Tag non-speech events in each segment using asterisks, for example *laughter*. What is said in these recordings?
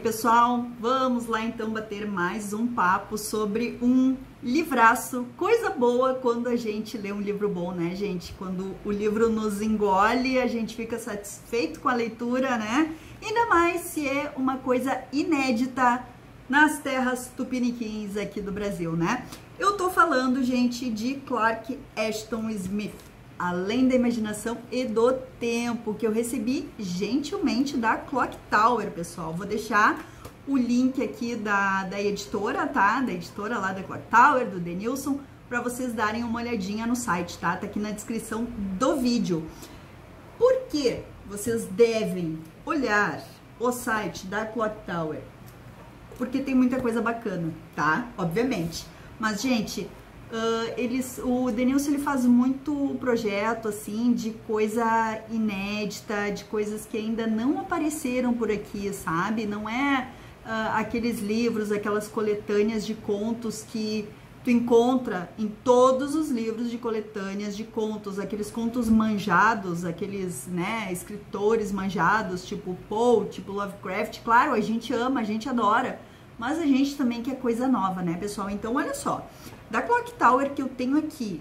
pessoal, vamos lá então bater mais um papo sobre um livraço. Coisa boa quando a gente lê um livro bom, né, gente? Quando o livro nos engole, a gente fica satisfeito com a leitura, né? Ainda mais se é uma coisa inédita nas terras tupiniquins aqui do Brasil, né? Eu tô falando, gente, de Clark Ashton Smith além da imaginação e do tempo, que eu recebi gentilmente da Clock Tower, pessoal. Vou deixar o link aqui da, da editora, tá? Da editora lá da Clock Tower, do Denilson, para vocês darem uma olhadinha no site, tá? Tá aqui na descrição do vídeo. Por que vocês devem olhar o site da Clock Tower? Porque tem muita coisa bacana, tá? Obviamente. Mas, gente, Uh, eles, o Denilson ele faz muito projeto assim de coisa inédita, de coisas que ainda não apareceram por aqui, sabe? Não é uh, aqueles livros, aquelas coletâneas de contos que tu encontra em todos os livros de coletâneas de contos, aqueles contos manjados, aqueles, né, escritores manjados, tipo Poe, tipo Lovecraft. Claro, a gente ama, a gente adora, mas a gente também quer coisa nova, né, pessoal? Então, olha só. Da Clock Tower que eu tenho aqui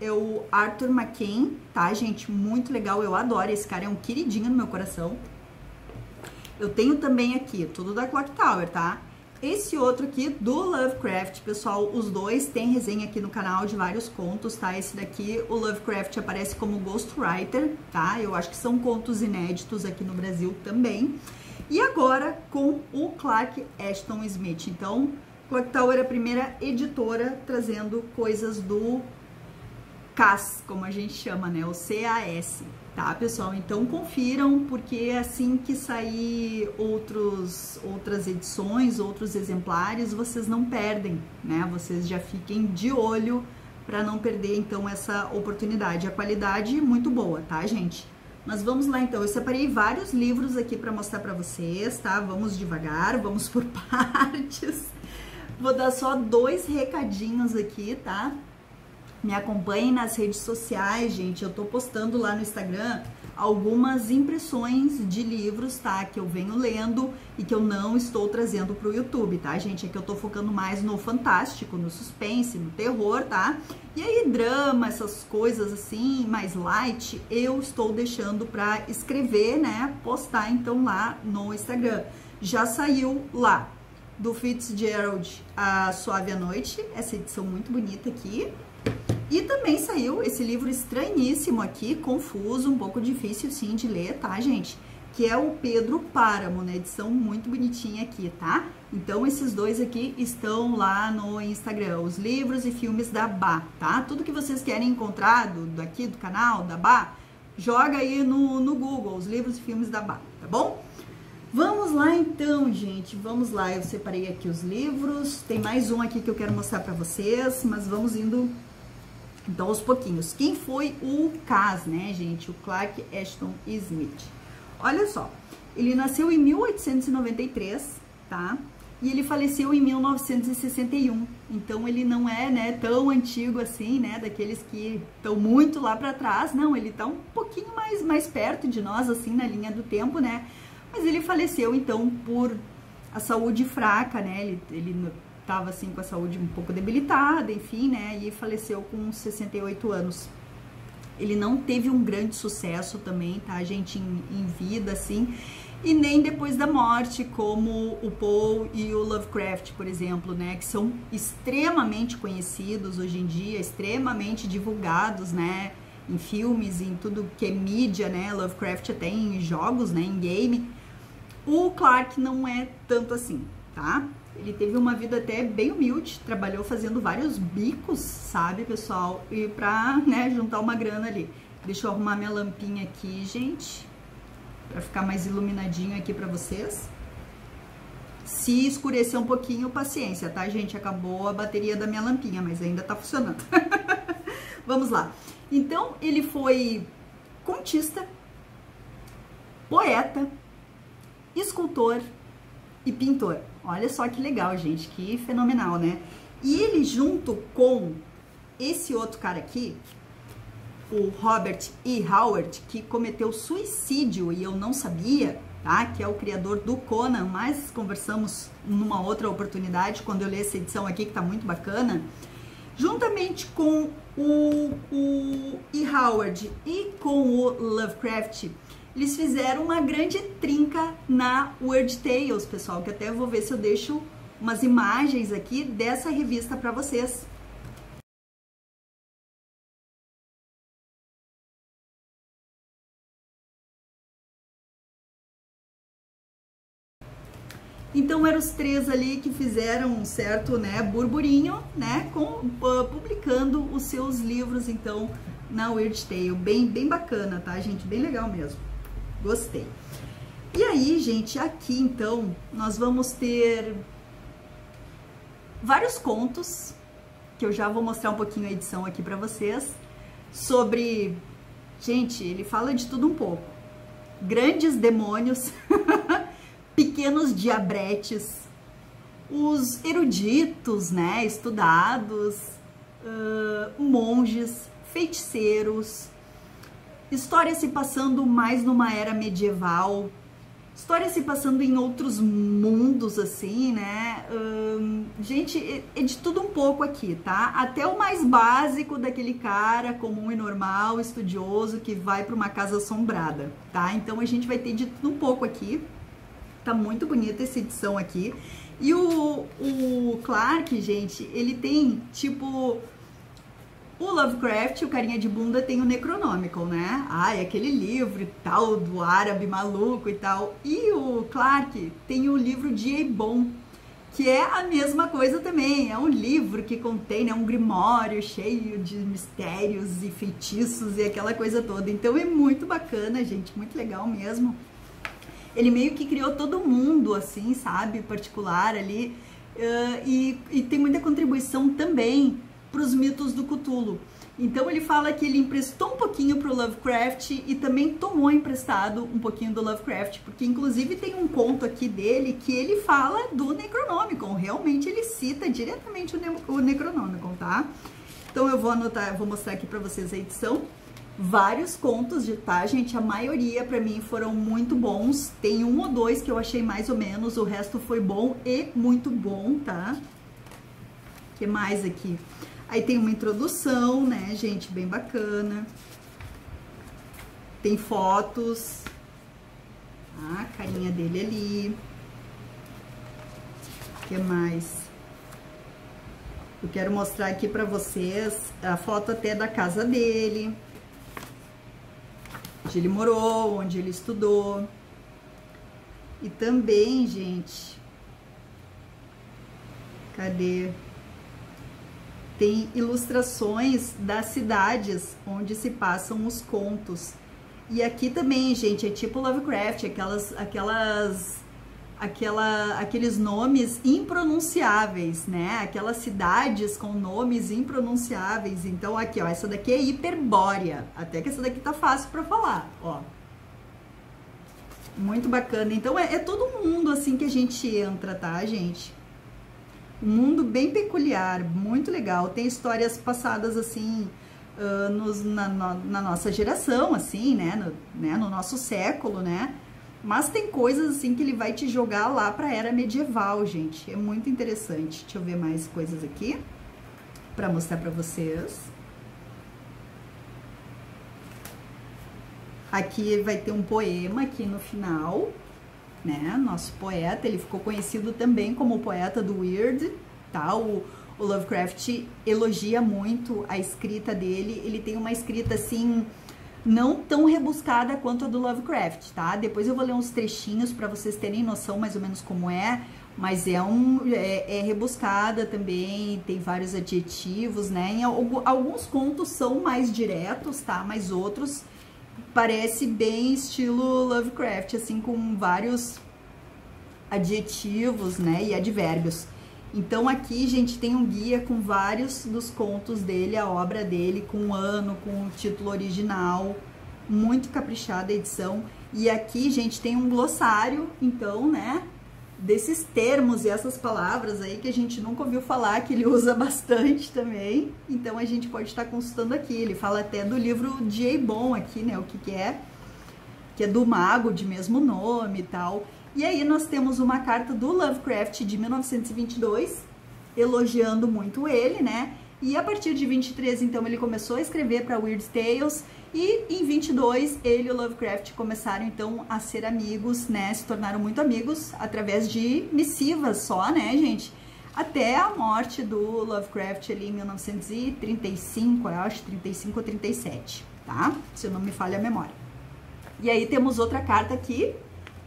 é o Arthur McCain, tá, gente? Muito legal, eu adoro. Esse cara é um queridinho no meu coração. Eu tenho também aqui, tudo da Clock Tower, tá? Esse outro aqui do Lovecraft, pessoal, os dois tem resenha aqui no canal de vários contos, tá? Esse daqui, o Lovecraft aparece como Ghostwriter, tá? Eu acho que são contos inéditos aqui no Brasil também. E agora com o Clark Ashton Smith. Então, Clock Tower é a primeira editora trazendo coisas do CAS, como a gente chama, né? O CAS, tá, pessoal? Então confiram, porque assim que sair outros, outras edições, outros exemplares, vocês não perdem, né? Vocês já fiquem de olho para não perder, então, essa oportunidade. A qualidade é muito boa, tá, gente? Mas vamos lá, então. Eu separei vários livros aqui para mostrar para vocês, tá? Vamos devagar, vamos por *laughs* partes. Vou dar só dois recadinhos aqui, tá? Me acompanhem nas redes sociais, gente. Eu tô postando lá no Instagram algumas impressões de livros, tá? Que eu venho lendo e que eu não estou trazendo pro YouTube, tá, gente? É que eu tô focando mais no fantástico, no suspense, no terror, tá? E aí, drama, essas coisas assim, mais light, eu estou deixando pra escrever, né? Postar então lá no Instagram. Já saiu lá, do Fitzgerald, A Suave à Noite, essa edição muito bonita aqui. E também saiu esse livro estranhíssimo aqui, confuso, um pouco difícil sim de ler, tá, gente? Que é o Pedro Páramo, né? Edição muito bonitinha aqui, tá? Então, esses dois aqui estão lá no Instagram, os livros e filmes da Bá, tá? Tudo que vocês querem encontrar do, daqui do canal, da Bá, joga aí no, no Google, os livros e filmes da Bá, tá bom? Vamos lá então, gente, vamos lá. Eu separei aqui os livros, tem mais um aqui que eu quero mostrar para vocês, mas vamos indo então aos pouquinhos. Quem foi o Cas, né, gente? O Clark Ashton Smith. Olha só, ele nasceu em 1893, tá? E ele faleceu em 1961. Então ele não é, né, tão antigo assim, né, daqueles que estão muito lá para trás. Não, ele tá um pouquinho mais mais perto de nós assim na linha do tempo, né? Mas ele faleceu, então, por a saúde fraca, né? Ele, ele tava, assim, com a saúde um pouco debilitada, enfim, né? E faleceu com 68 anos. Ele não teve um grande sucesso também, tá, gente, em, em vida, assim e nem depois da morte, como o Poe e o Lovecraft, por exemplo, né, que são extremamente conhecidos hoje em dia, extremamente divulgados, né, em filmes, em tudo que é mídia, né, Lovecraft até em jogos, né, em game. O Clark não é tanto assim, tá? Ele teve uma vida até bem humilde, trabalhou fazendo vários bicos, sabe, pessoal? E pra, né, juntar uma grana ali. Deixa eu arrumar minha lampinha aqui, gente, pra ficar mais iluminadinho aqui pra vocês. Se escurecer um pouquinho, paciência, tá, gente? Acabou a bateria da minha lampinha, mas ainda tá funcionando. *laughs* Vamos lá. Então, ele foi contista, poeta, escultor e pintor. Olha só que legal, gente, que fenomenal, né? E ele junto com esse outro cara aqui, o Robert E. Howard, que cometeu suicídio e eu não sabia, tá? Que é o criador do Conan, mas conversamos numa outra oportunidade, quando eu li essa edição aqui, que tá muito bacana. Juntamente com o, o E. Howard e com o Lovecraft, eles fizeram uma grande trinca na Weird Tales, pessoal, que até vou ver se eu deixo umas imagens aqui dessa revista para vocês. Então eram os três ali que fizeram um certo, né, burburinho, né, com, uh, publicando os seus livros, então, na Weird Tale. Bem, bem bacana, tá, gente? Bem legal mesmo. Gostei. E aí, gente, aqui, então, nós vamos ter vários contos, que eu já vou mostrar um pouquinho a edição aqui para vocês, sobre... Gente, ele fala de tudo um pouco. Grandes demônios... *laughs* pequenos diabretes, os eruditos, né, estudados, uh, monges, feiticeiros, história se passando mais numa era medieval, história se passando em outros mundos, assim, né? Uh, gente, é, é de tudo um pouco aqui, tá? Até o mais básico daquele cara comum e normal, estudioso, que vai para uma casa assombrada, tá? Então a gente vai ter de tudo um pouco aqui. Tá muito bonita essa edição aqui. E o, o Clark, gente, ele tem, tipo... O Lovecraft, o carinha de bunda, tem o Necronomicon, né? Ai, aquele livro e tal, do árabe maluco e tal. E o Clark tem o livro de Ebon, que é a mesma coisa também. É um livro que contém né, um grimório cheio de mistérios e feitiços e aquela coisa toda. Então é muito bacana, gente, muito legal mesmo ele meio que criou todo mundo, assim, sabe, particular ali, uh, e, e tem muita contribuição também para os mitos do Cthulhu. Então ele fala que ele emprestou um pouquinho para o Lovecraft e também tomou emprestado um pouquinho do Lovecraft, porque inclusive tem um conto aqui dele que ele fala do Necronomicon, realmente ele cita diretamente o, ne o Necronomicon, tá? Então eu vou anotar, vou mostrar aqui para vocês a edição vários contos de tá, gente? A maioria para mim foram muito bons. Tem um ou dois que eu achei mais ou menos, o resto foi bom e muito bom, tá? que mais aqui? Aí tem uma introdução, né, gente? Bem bacana. Tem fotos. A carinha dele ali. O que mais? Eu quero mostrar aqui pra vocês a foto até da casa dele onde ele morou, onde ele estudou. E também, gente, cadê? Tem ilustrações das cidades onde se passam os contos. E aqui também, gente, é tipo Lovecraft, aquelas, aquelas aquela, aqueles nomes impronunciáveis, né? Aquelas cidades com nomes impronunciáveis. Então, aqui, ó, essa daqui é Hiperbórea. Até que essa daqui tá fácil para falar, ó. Muito bacana. Então, é, é todo mundo, assim, que a gente entra, tá, gente? Um mundo bem peculiar, muito legal. Tem histórias passadas, assim, uh, nos, na, na, nossa geração, assim, né? No, né? no nosso século, né? Mas tem coisas assim que ele vai te jogar lá para era medieval, gente. É muito interessante. Deixa eu ver mais coisas aqui para mostrar para vocês. Aqui vai ter um poema aqui no final, né? Nosso poeta, ele ficou conhecido também como poeta do Weird, tá? O, o Lovecraft elogia muito a escrita dele. Ele tem uma escrita assim não tão rebuscada quanto a do Lovecraft, tá? Depois eu vou ler uns trechinhos para vocês terem noção mais ou menos como é, mas é um é, é rebuscada também, tem vários adjetivos, né? Em alguns contos são mais diretos, tá? Mas outros parece bem estilo Lovecraft, assim com vários adjetivos, né, e advérbios. Então aqui, gente, tem um guia com vários dos contos dele, a obra dele, com o ano, com o título original, muito caprichada a edição. E aqui, gente, tem um glossário, então, né, desses termos e essas palavras aí que a gente nunca ouviu falar, que ele usa *laughs* bastante também. Então a gente pode estar consultando aqui. Ele fala até do livro de Eibon aqui, né, o que que é que é do mago de mesmo nome e tal. E aí nós temos uma carta do Lovecraft de 1922, elogiando muito ele, né? E a partir de 23, então, ele começou a escrever para Weird Tales. E em 22, ele e o Lovecraft começaram, então, a ser amigos, né? Se tornaram muito amigos através de missivas só, né, gente? Até a morte do Lovecraft ali em 1935, eu acho, 35 ou 37, tá? Se eu não me falha a memória. E aí temos outra carta aqui,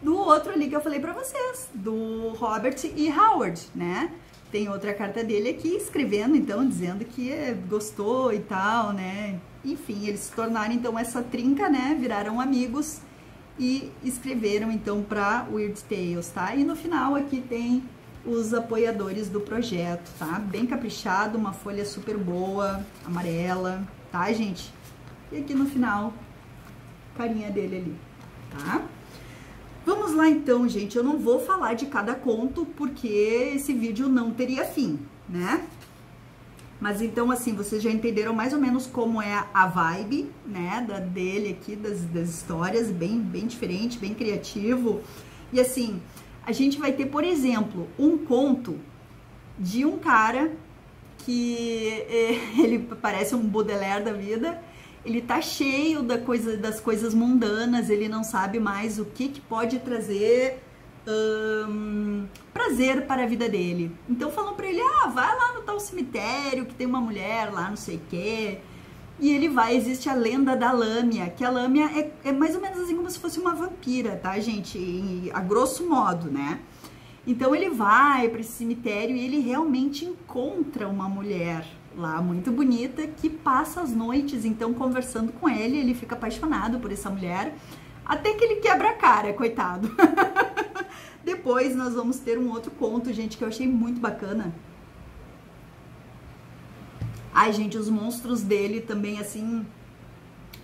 do outro ali que eu falei pra vocês, do Robert E. Howard, né? Tem outra carta dele aqui escrevendo, então, dizendo que gostou e tal, né? Enfim, eles se tornaram, então, essa trinca, né? Viraram amigos e escreveram, então, para Weird Tales, tá? E no final aqui tem os apoiadores do projeto, tá? Bem caprichado, uma folha super boa, amarela, tá, gente? E aqui no final, carinha dele ali, tá? Vamos lá então, gente. Eu não vou falar de cada conto porque esse vídeo não teria fim, né? Mas então, assim, vocês já entenderam mais ou menos como é a vibe, né, da, dele aqui, das, das histórias, bem, bem diferente, bem criativo. E assim, a gente vai ter, por exemplo, um conto de um cara que é, *laughs* ele parece um Baudelaire da vida, ele tá cheio da coisa, das coisas mundanas, ele não sabe mais o que, que pode trazer prazer para a vida dele. Então falam para ele, ah, vai lá no tal cemitério que tem uma mulher lá, não sei o quê. E ele vai, existe a lenda da Lâmia, que a Lâmia é, é mais ou menos assim como se fosse uma vampira, tá, gente? E, a grosso modo, né? Então ele vai para esse cemitério e ele realmente encontra uma mulher lá muito bonita que passa as noites então conversando com ele, ele fica apaixonado por essa mulher, até que ele quebra a cara, coitado. *laughs* Depois nós vamos ter um outro conto, gente, que eu achei muito bacana. Ai, gente, os monstros dele também assim,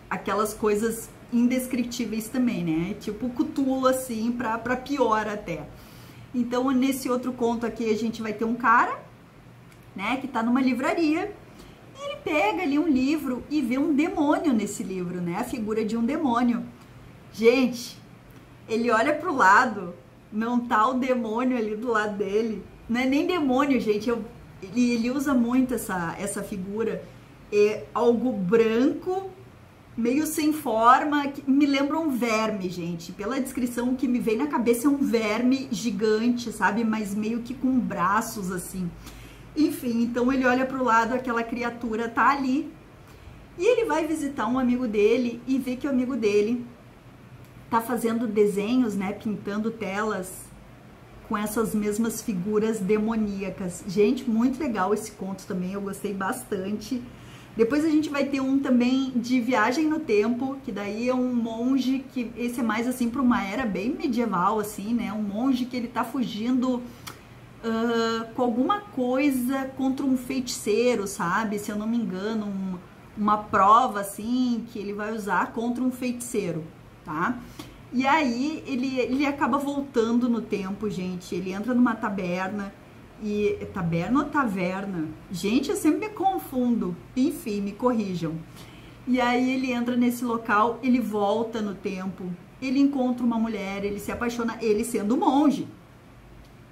aquelas coisas indescritíveis também, né? Tipo Cthulhu assim, pra, pra pior até. Então, nesse outro conto aqui, a gente vai ter um cara né, que está numa livraria. E ele pega ali um livro e vê um demônio nesse livro, né? A figura de um demônio. Gente, ele olha pro lado, não tá o demônio ali do lado dele. Não é nem demônio, gente. Eu, ele, ele usa muito essa, essa figura. É algo branco, meio sem forma, que me lembra um verme, gente. Pela descrição, o que me vem na cabeça é um verme gigante, sabe? Mas meio que com braços assim. Enfim, então ele olha para o lado, aquela criatura tá ali. E ele vai visitar um amigo dele e vê que o amigo dele tá fazendo desenhos, né, pintando telas com essas mesmas figuras demoníacas. Gente, muito legal esse conto também, eu gostei bastante. Depois a gente vai ter um também de viagem no tempo, que daí é um monge que esse é mais assim para uma era bem medieval assim, né? Um monge que ele tá fugindo uh, com alguma coisa contra um feiticeiro, sabe? Se eu não me engano, um, uma prova assim que ele vai usar contra um feiticeiro, tá? E aí ele, ele acaba voltando no tempo, gente. Ele entra numa taberna e taberna ou taverna? Gente, eu sempre me confundo. Enfim, me corrijam. E aí ele entra nesse local, ele volta no tempo, ele encontra uma mulher, ele se apaixona, ele sendo monge.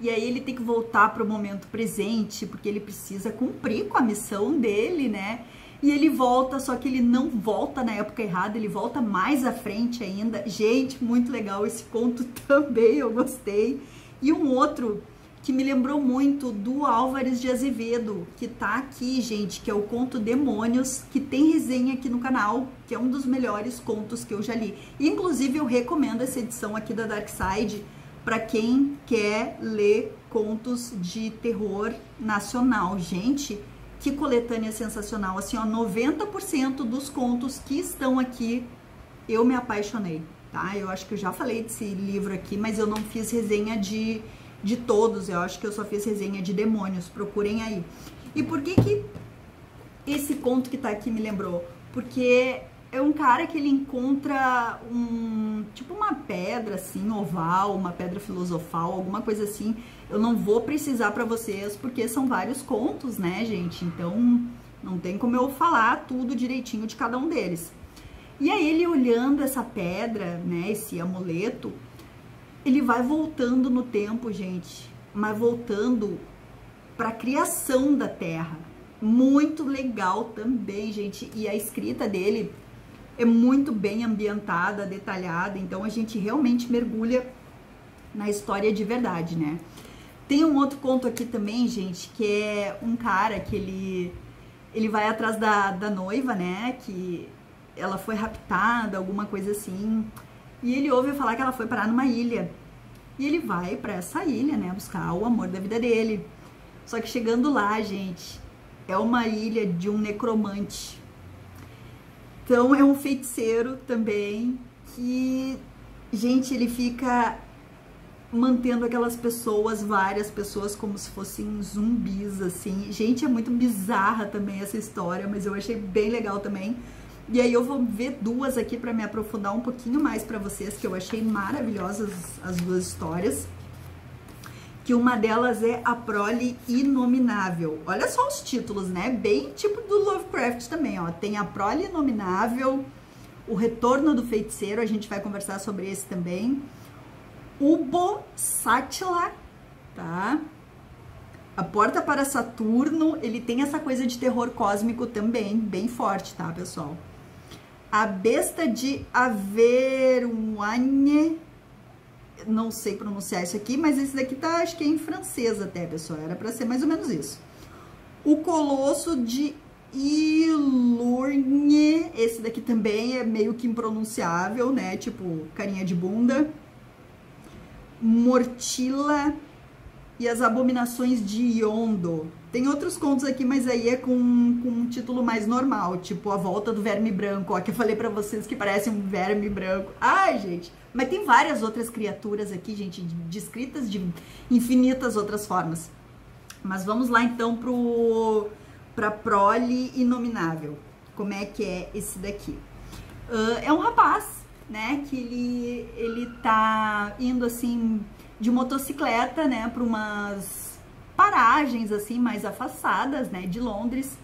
E aí ele tem que voltar para o momento presente, porque ele precisa cumprir com a missão dele, né? E ele volta, só que ele não volta na época errada, ele volta mais à frente ainda. Gente, muito legal esse conto *laughs* também, eu gostei. E um outro que me lembrou muito do Álvares de Azevedo, que tá aqui, gente, que é o conto Demônios, que tem resenha aqui no canal, que é um dos melhores contos que eu já li. Inclusive, eu recomendo essa edição aqui da Dark Side, para quem quer ler contos de terror nacional. Gente, que coletânea sensacional. Assim, ó, 90% dos contos que estão aqui eu me apaixonei, tá? Eu acho que eu já falei desse livro aqui, mas eu não fiz resenha de, de todos. Eu acho que eu só fiz resenha de demônios. Procurem aí. E por que que esse conto que tá aqui me lembrou? Porque é um cara que ele encontra um tipo uma pedra assim oval, uma pedra filosofal, alguma coisa assim. Eu não vou precisar para vocês porque são vários contos, né, gente? Então não tem como eu falar tudo direitinho de cada um deles. E aí ele olhando essa pedra, né, esse amuleto, ele vai voltando no tempo, gente, mas voltando para a criação da Terra. Muito legal também, gente. E a escrita dele é muito bem ambientada, detalhada, então a gente realmente mergulha na história de verdade, né? Tem um outro conto aqui também, gente, que é um cara que ele ele vai atrás da, da noiva, né? Que ela foi raptada, alguma coisa assim. E ele ouve falar que ela foi parar numa ilha. E ele vai para essa ilha, né, buscar o amor da vida dele. Só que chegando lá, gente, é uma ilha de um necromante. Então é um feiticeiro também que, gente, ele fica mantendo aquelas pessoas, várias pessoas, como se fossem zumbis, assim. Gente, é muito bizarra também essa história, mas eu achei bem legal também. E aí eu vou ver duas aqui para me aprofundar um pouquinho mais para vocês, que eu achei maravilhosas as duas histórias. Que uma delas é A Prole Inominável. Olha só os títulos, né? Bem tipo do Lovecraft também, ó. Tem A Prole Inominável, O Retorno do Feiticeiro, a gente vai conversar sobre esse também. Ubo Satila, tá? A Porta para Saturno, ele tem essa coisa de terror cósmico também, bem forte, tá, pessoal? A besta de Averwane, não sei pronunciar isso aqui, mas esse daqui tá, acho que é em francês até, pessoal, era para ser mais ou menos isso. O Colosso de Ilurne, esse daqui também é meio que impronunciável, né, tipo carinha de bunda. Mortila e as Abominações de Yondo. Tem outros contos aqui, mas aí é com, com um título mais normal, tipo A Volta do Verme Branco, ó, que eu falei para vocês que parece um verme branco. Ai, gente, mas tem várias outras criaturas aqui, gente, descritas de infinitas outras formas. Mas vamos lá então pro para prole inominável. Como é que é esse daqui? Uh, é um rapaz, né, que ele ele tá indo assim de motocicleta, né, para umas paragens assim mais afastadas, né, de Londres.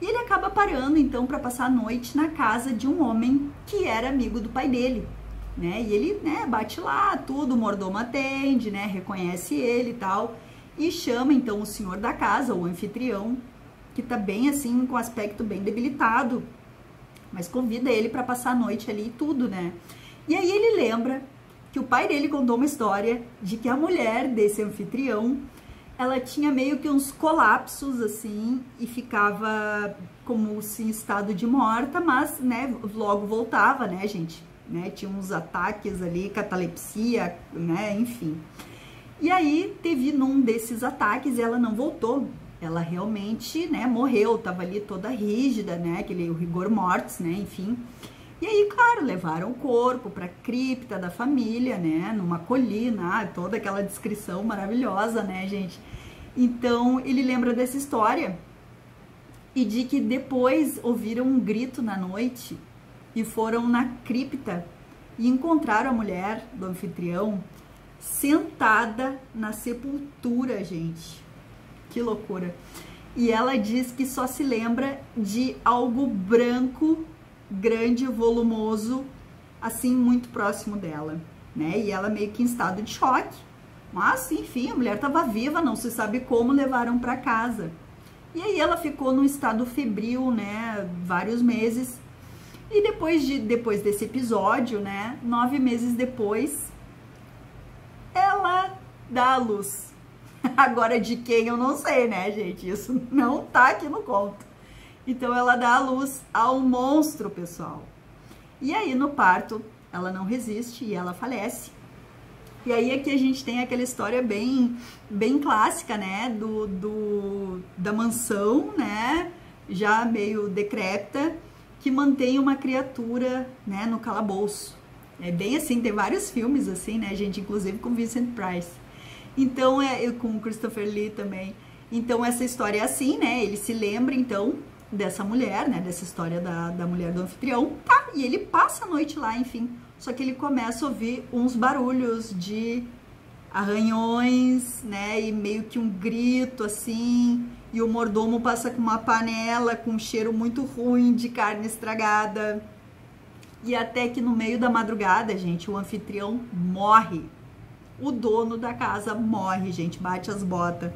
E ele acaba parando então para passar a noite na casa de um homem que era amigo do pai dele, né? E ele, né, bate lá, tudo, o mordomo atende, né, reconhece ele e tal, e chama então o senhor da casa, o anfitrião, que tá bem assim com aspecto bem debilitado, mas convida ele para passar a noite ali e tudo, né? E aí ele lembra que o pai dele contou uma história de que a mulher desse anfitrião, ela tinha meio que uns colapsos assim e ficava como se em estado de morta, mas, né, logo voltava, né, gente? Né, tinha uns ataques ali, catalepsia, né, enfim. E aí teve num desses ataques e ela não voltou. Ela realmente, né, morreu, tava ali toda rígida, né, aquele rigor mortis, né, enfim. E aí, claro, levaram o corpo para cripta da família, né, numa colina, ah, toda aquela descrição maravilhosa, né, gente? Então, ele lembra dessa história e de que depois ouviram um grito na noite e foram na cripta e encontraram a mulher do anfitrião sentada na sepultura, gente. Que loucura. E ela diz que só se lembra de algo branco grande, volumoso, assim, muito próximo dela, né? E ela meio que em estado de choque. Mas, enfim, a mulher estava viva, não se sabe como levaram para casa. E aí ela ficou num estado febril, né? Vários meses. E depois, de, depois desse episódio, né? Nove meses depois, ela dá a luz. *laughs* Agora de quem eu não sei, né, gente? Isso não tá aqui no conto. Então ela dá a luz ao monstro, pessoal. E aí no parto ela não resiste e ela falece. E aí aqui a gente tem aquela história bem, bem clássica, né, do, do da mansão, né, já meio decrépita, que mantém uma criatura, né, no calabouço. É bem assim, tem vários filmes assim, né, gente, inclusive com Vincent Price. Então é com Christopher Lee também. Então essa história é assim, né? Ele se lembra então dessa mulher, né, dessa história da, da mulher do anfitrião, tá, e ele passa a noite lá, enfim, só que ele começa a ouvir uns barulhos de arranhões, né, e meio que um grito, assim, e o mordomo passa com uma panela com um cheiro muito ruim de carne estragada, E até que no meio da madrugada, gente, o anfitrião morre. O dono da casa morre, gente, bate as botas.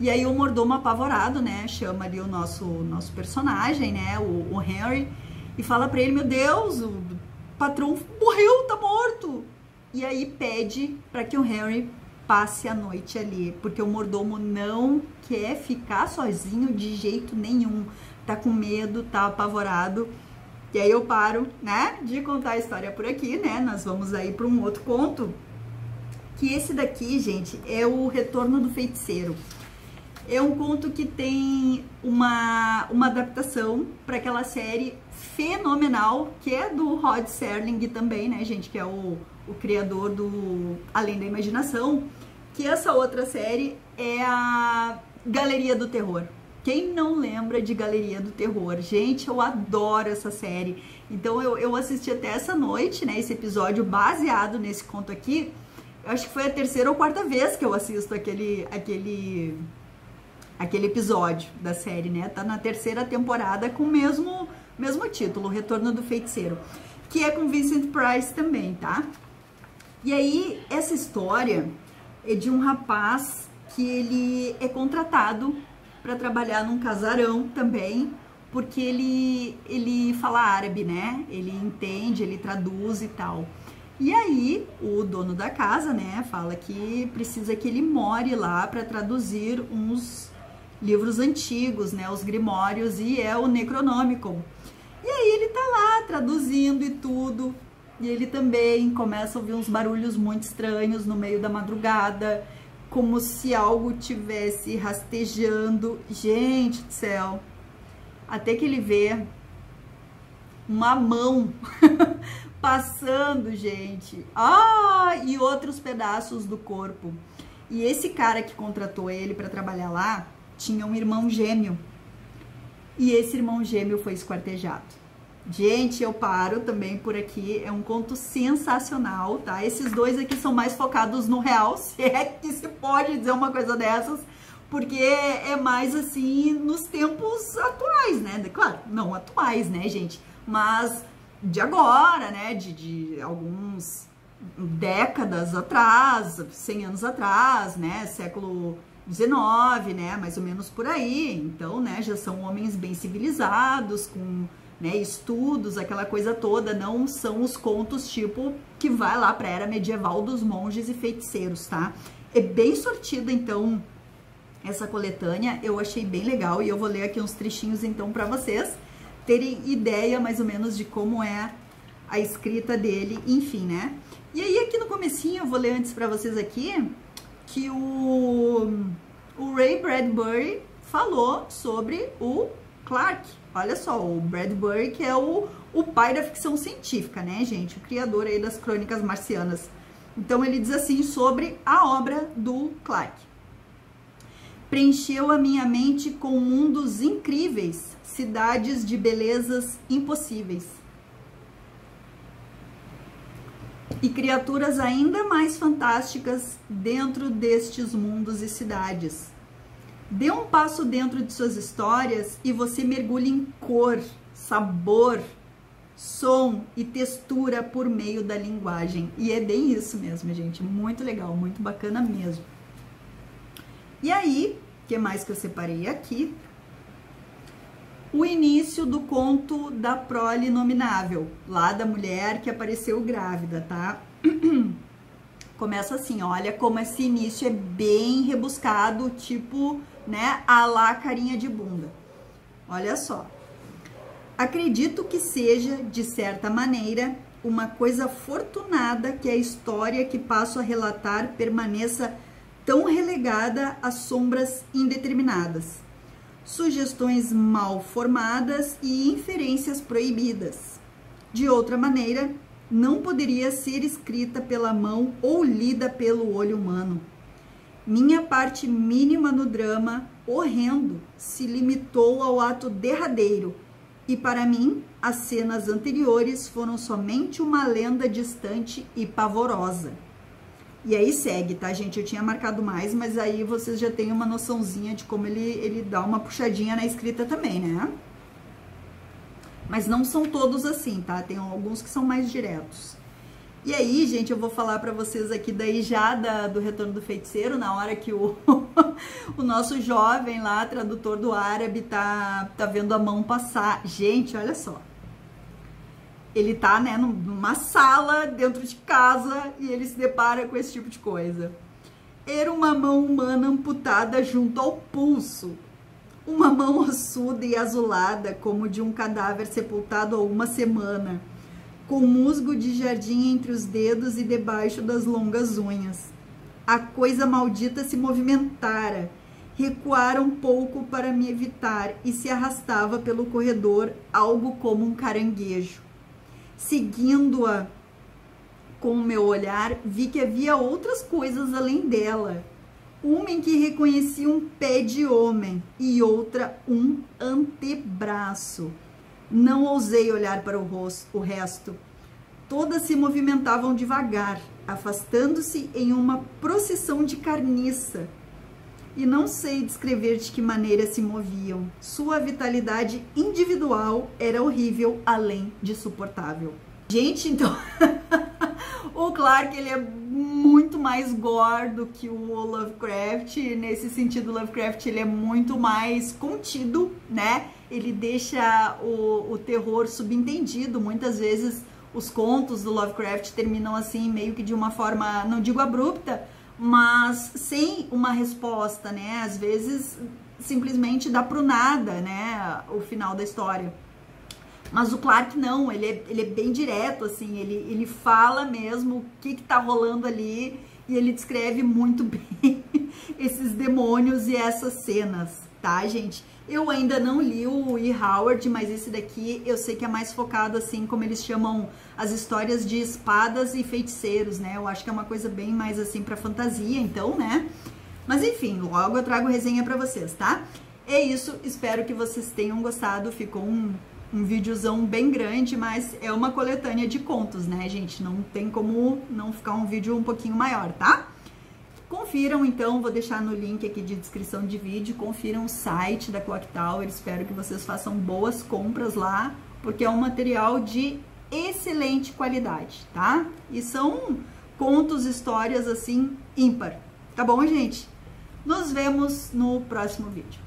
E aí o mordomo apavorado, né, chama ali o nosso nosso personagem, né, o, o Henry, e fala para ele, meu Deus, o patrão morreu, tá morto. E aí pede para que o Henry passe a noite ali, porque o mordomo não quer ficar sozinho de jeito nenhum. Tá com medo, tá apavorado. E aí eu paro, né, de contar a história por aqui, né? Nós vamos aí para um outro conto. Que esse daqui, gente, é o Retorno do Feiticeiro. É um conto que tem uma, uma adaptação para aquela série fenomenal, que é do Rod Serling também, né, gente, que é o, o criador do Além da Imaginação, que essa outra série é a Galeria do Terror. Quem não lembra de Galeria do Terror? Gente, eu adoro essa série. Então eu, eu assisti até essa noite, né, esse episódio baseado nesse conto aqui. Eu acho que foi a terceira ou quarta vez que eu assisto aquele aquele aquele episódio da série, né? Tá na terceira temporada com o mesmo, mesmo título, Retorno do Feiticeiro, que é com Vincent Price também, tá? E aí, essa história é de um rapaz que ele é contratado para trabalhar num casarão também, porque ele, ele fala árabe, né? Ele entende, ele traduz e tal. E aí, o dono da casa, né, fala que precisa que ele more lá para traduzir uns livros antigos, né, os grimórios e é o Necronômico. E aí ele tá lá traduzindo e tudo. E ele também começa a ouvir uns barulhos muito estranhos no meio da madrugada, como se algo tivesse rastejando. Gente do céu. Até que ele vê uma mão *laughs* passando, gente. Ah, e outros pedaços do corpo. E esse cara que contratou ele para trabalhar lá, tinha um irmão gêmeo. E esse irmão gêmeo foi esquartejado. Gente, eu paro também por aqui. É um conto sensacional, tá? Esses dois aqui são mais focados no real, *laughs* se é que se pode dizer uma coisa dessas, porque é mais assim nos tempos atuais, né? Claro, não atuais, né, gente? Mas de agora, né? De, de alguns décadas atrás, 100 anos atrás, né? Século 19, né, mais ou menos por aí. Então, né, já são homens bem civilizados, com né, estudos, aquela coisa toda. Não são os contos tipo que vai lá para a era medieval dos monges e feiticeiros, tá? É bem sortida, então, essa coletânea. Eu achei bem legal e eu vou ler aqui uns trechinhos, então, para vocês terem ideia mais ou menos de como é a escrita dele, enfim, né? E aí, aqui no comecinho, eu vou ler antes para vocês aqui, que o, o Ray Bradbury falou sobre o Clark. Olha só, o Bradbury que é o, o pai da ficção científica, né, gente? O criador aí das crônicas marcianas. Então ele diz assim sobre a obra do Clark. Preencheu a minha mente com mundos incríveis, cidades de belezas impossíveis e criaturas ainda mais fantásticas dentro destes mundos e cidades. Dê um passo dentro de suas histórias e você mergulha em cor, sabor, som e textura por meio da linguagem. E é bem isso mesmo, gente. Muito legal, muito bacana mesmo. E aí, o que mais que eu separei aqui? O início do conto da prole nominável, lá da mulher que apareceu grávida, tá? *clears throat* Começa assim, olha como esse início é bem rebuscado, tipo, né, a lá carinha de bunda. Olha só. Acredito que seja, de certa maneira, uma coisa fortunada que a história que passo a relatar permaneça tão relegada às sombras indeterminadas sugestões mal formadas e inferências proibidas. De outra maneira, não poderia ser escrita pela mão ou lida pelo olho humano. Minha parte mínima no drama, horrendo, se limitou ao ato derradeiro, e para mim, as cenas anteriores foram somente uma lenda distante e pavorosa. E aí segue, tá, gente? Eu tinha marcado mais, mas aí vocês já têm uma noçãozinha de como ele, ele dá uma puxadinha na escrita também, né? Mas não são todos assim, tá? Tem alguns que são mais diretos. E aí, gente, eu vou falar para vocês aqui daí já da, do Retorno do Feiticeiro, na hora que o, *laughs* o nosso jovem lá, tradutor do árabe, tá, tá vendo a mão passar. Gente, olha só. Ele tá, né, numa sala dentro de casa e ele se depara com esse tipo de coisa. Era uma mão humana amputada junto ao pulso. Uma mão ossuda e azulada, como de um cadáver sepultado há uma semana com musgo de jardim entre os dedos e debaixo das longas unhas. A coisa maldita se movimentara, recuara um pouco para me evitar e se arrastava pelo corredor, algo como um caranguejo. Seguindo-a com o meu olhar, vi que havia outras coisas além dela. Uma em que reconheci um pé de homem e outra um antebraço não ousei olhar para o, rosto, o resto. Todas se movimentavam devagar, afastando-se em uma procissão de carniça. E não sei descrever de que maneira se moviam. Sua vitalidade individual era horrível, além de suportável. Gente, então. *laughs* o Clark ele é muito mais gore do que o Lovecraft. Nesse sentido, o Lovecraft ele é muito mais contido, né? Ele deixa o, o terror subentendido. Muitas vezes os contos do Lovecraft terminam assim, meio que de uma forma, não digo abrupta, mas sem uma resposta, né? Às vezes simplesmente dá pro nada, né? O final da história. Mas o Clark não, ele é, ele é bem direto, assim, ele, ele fala mesmo o que, que tá rolando ali e ele descreve muito *laughs* bem esses demônios e essas cenas, tá, gente? Eu ainda não li o E. Howard, mas esse daqui eu sei que é mais focado, assim, como eles chamam as histórias de espadas e feiticeiros, né? Eu acho que é uma coisa bem mais, assim, pra fantasia, então, né? Mas enfim, logo eu trago resenha pra vocês, tá? É isso, espero que vocês tenham gostado, ficou um um videozão bem grande, mas é uma coletânea de contos, né, gente? Não tem como não ficar um vídeo um pouquinho maior, tá? Confiram, então, vou deixar no link aqui de descrição de vídeo, confiram o site da Clock Tower, espero que vocês façam boas compras lá, porque é um material de excelente qualidade, tá? E são contos, histórias, assim, ímpar. Tá bom, gente? Nos vemos no próximo vídeo.